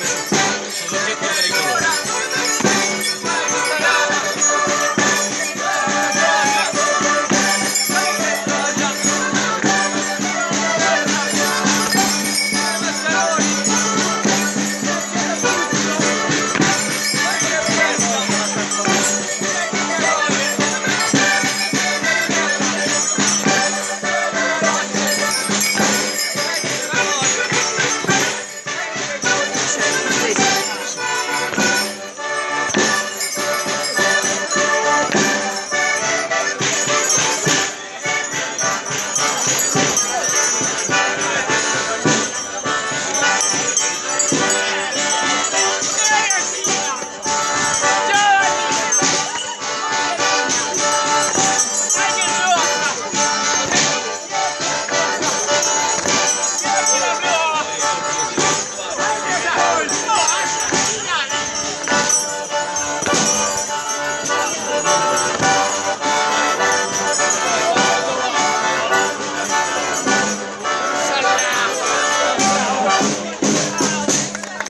television.